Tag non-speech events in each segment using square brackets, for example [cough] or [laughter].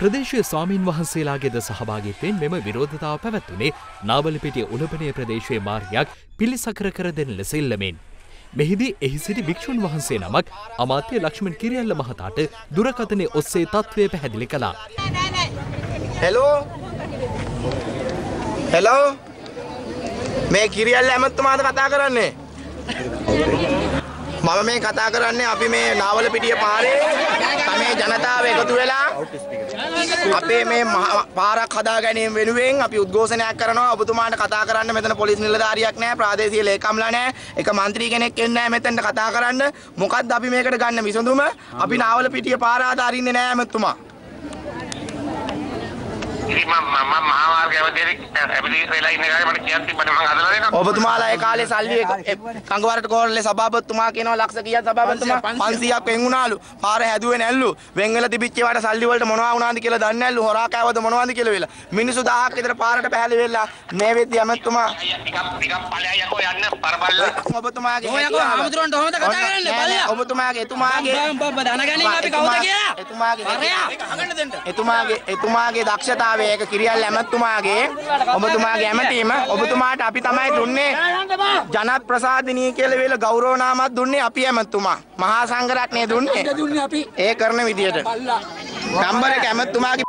ප්‍රදේශීය ස්වාමීන් වහන්සේලාගේද සහභාගිත්වයෙන් මෙම විරෝධතාව පැවැත්වුණේ නාවලපිටිය උලපනය ප්‍රදේශයේ මාර්ගයක් පිළිසකර කර දෙන ලෙස ඉල්ලමින්. මෙහිදී එහි සිටි භික්‍ෂූන් වහන්සේ නමක් අමාත්‍ය ලක්ෂ්මන් කිරියල්ල මහතාට දුරකථනය ඔස්සේ තත්ත්වය පැහැදිලි කළා. හෙලෝ හෙලෝ මේ කිරියල්ල ඇමත්තුමාද කතා කරන්නේ මම මේ කතා කරන්නේ අපි මේ නාවල පිටිය පාරේ මේ ජනතාව එකතු වෙලා අපේ මේ පාරක් හදා ගැනීම වෙනුවෙන් අපි උද්ඝෝෂණයක් කරනවා. ඔබතුමාට කතා කරන්න මෙතන පොලිස් නිලධාරියක් නැහැ ප්‍රාදේශීය ලේකම්ලා නැහැ. එක මන්ත්‍රී කෙනෙක් එන්නේ නැහැ මෙතනට කතා කරන්න. මොකද්ද අපි මේකට ගන්න විසඳුම? අපි නාවල පිටිය පාර හදා අරින්නේ නැහැ මෙතුමා ඉතින් මම මම ඔබතුමාලා ඒ කාලේ සල්ලි කංගවරට කෝරළේ සභාපතිතුමා කියනවා ලක්ෂ කීයක් සභාපතිතුමා 500ක් වෙන් වුණාලු. පාර හැදුවේ නැල්ලු. වෙන් වෙලා තිබිච්ච ඒවාට සල්ලි වලට මොනවා වුණාද කියලා දන්නේ නැල්ලු. හොරා කෑවද මොනවද කියලා වෙලා. මිනිස්සු 1000ක් විතර පාරට පැහැලි වෙලා මේ වෙද්දි ඇමතුමා පරබල්ල. ඔබතුමාගේ ඔය යකෝ ආමතුරන්ට ඔහොමද කතා කරන්නේ බලයා. ඔබතුමාගේ එතුමාගේ බබ දැනගැනීම අපි කවුද කියලා. එතුමාගේ. එතුමාගේ එතුමාගේ දක්ෂතාවය ඒක කිරියල් ඇමතුමාගේ ඔබතුමාගේ ඇමතීම ඔබතුමාට අපි තමයි දුන්නේ. ජනත් ප්‍රසාදිනී කියලා වේල ගෞරව නාමයක් දුන්නේ අපි ඇමතුමා. මහා සංඝරත්නය දුන්නේ. දුන්නේ අපි. ඒ කරන විදියට. නම්බර එක ඇමතුමාගේ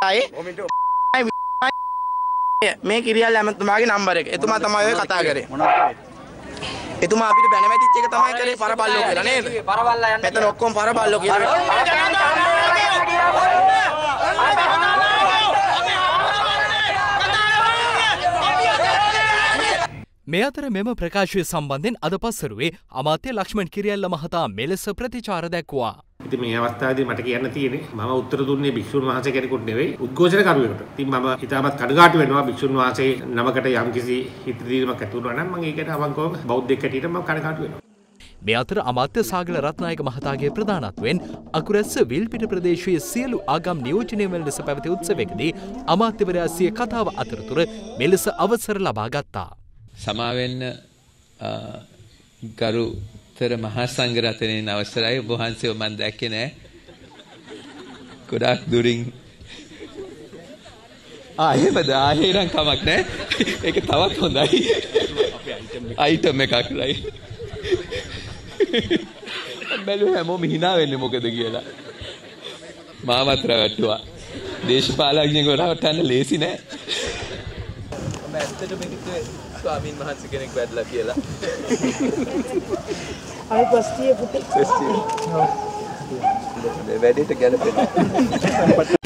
[laughs] මේ කිරියල් ඇමතුමාගේ නම්බර එක. එතුමා තමයි කතා කරේ. එතුමා අපිට බැන වැටිච්ච එක තමයි කරේ පරබල්ලෝ කියලා නේද? පරවල්ලා යන්න. මෙතන ඔක්කොම පරබල්ලෝ කියලා මේ අතර මෙම ප්‍රකාශය සම්බන්ධෙන් අද පස්සරුවේ අමාත්‍ය ලක්ෂ්මන් කිරියල්ල මහතා මෙලෙස ප්‍රතිචාර දැක්වා. ඉතින් මේ අවස්ථාවේදී මට කියන්න තියෙන්නේ මම උත්තර දුන්නේ භික්ෂුන් වහන්සේ කෙනෙකුට නෙවෙයි උද්ඝෝෂණකරුවෙකුට. ඉතින් මම ඉතාමත් කනගාටු වෙනවා භික්ෂුන් වහන්සේ නමකට යම්කිසි හිතදීමක් ඇති වුණා නම් මම ඒකට අවංකවම බෞද්ධයෙක් හැටියට මම කනගාටු වෙනවා. මේ අතර අමාත්‍ය සාගල රත්නායක මහතාගේ ප්‍රධානත්වයෙන් අකුරැස්ස විල්පිට ප්‍රදේශයේ සියලු ආගම් නියෝජනය වන ලෙස පැවති උත්සවයකදී අමාත්‍යවරයා සිය කතාව අතරතුර මෙලෙස අවසර ලබා ගත්තා. සමාවෙන්න ගරුතර මහා සංඝරත්නයෙන් අවසරයි ඔබ වහන්සේව මම දැක්කේ නෑ. ගොඩාක් දුරින් ආ එහෙමද ආ එහෙනම් කමක් නෑ. ඒක තවත් හොඳයි. අයිටම් එකක් රයි. බැලුව හැමෝම hina වෙන්නේ මොකද කියලා. මාමත් රවට්ටුවා. දේශපාලඥයෙකුට රවට්ටන්න ලේසි නෑ. ඇත්තටම හිතුවේ ස්වාමීන් වහන්සේ කෙනෙක් වැදලා කියලා. අයි පස්තිය පුතේ. වැඩේට ගැලපෙන්නේ.